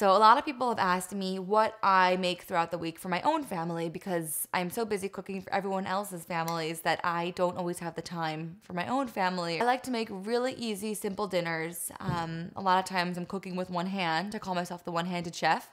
So, a lot of people have asked me what I make throughout the week for my own family because I'm so busy cooking for everyone else's families that I don't always have the time for my own family. I like to make really easy, simple dinners. Um, a lot of times I'm cooking with one hand. I call myself the one handed chef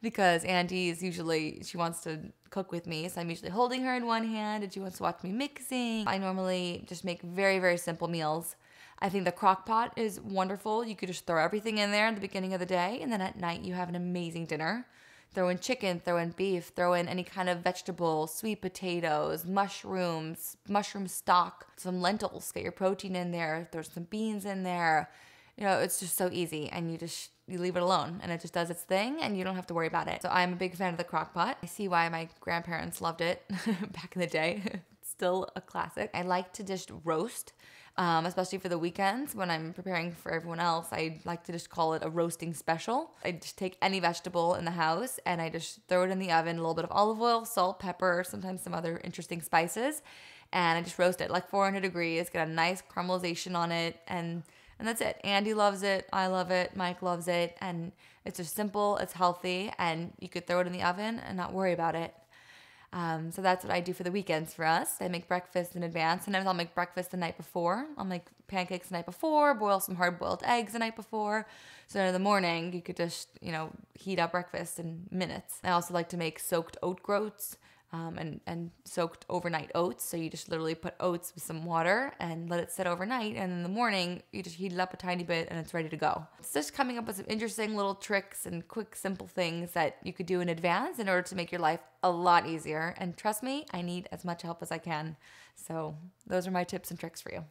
because Andy is usually, she wants to cook with me. So, I'm usually holding her in one hand and she wants to watch me mixing. I normally just make very, very simple meals. I think the crock pot is wonderful. You could just throw everything in there at the beginning of the day, and then at night you have an amazing dinner. Throw in chicken, throw in beef, throw in any kind of vegetable, sweet potatoes, mushrooms, mushroom stock, some lentils, get your protein in there, throw some beans in there. You know, it's just so easy and you just you leave it alone and it just does its thing and you don't have to worry about it. So I'm a big fan of the crock pot. I see why my grandparents loved it back in the day. still a classic. I like to just roast um, especially for the weekends when I'm preparing for everyone else. I like to just call it a roasting special. I just take any vegetable in the house and I just throw it in the oven, a little bit of olive oil, salt, pepper, sometimes some other interesting spices, and I just roast it like 400 degrees, get a nice caramelization on it, and and that's it. Andy loves it. I love it. Mike loves it. And it's just simple, it's healthy, and you could throw it in the oven and not worry about it. Um, so that's what I do for the weekends for us. I make breakfast in advance. Sometimes I'll make breakfast the night before. I'll make pancakes the night before, boil some hard boiled eggs the night before. So in the morning, you could just, you know, heat up breakfast in minutes. I also like to make soaked oat groats um, and, and soaked overnight oats. So you just literally put oats with some water and let it sit overnight. And in the morning, you just heat it up a tiny bit and it's ready to go. It's just coming up with some interesting little tricks and quick, simple things that you could do in advance in order to make your life a lot easier. And trust me, I need as much help as I can. So those are my tips and tricks for you.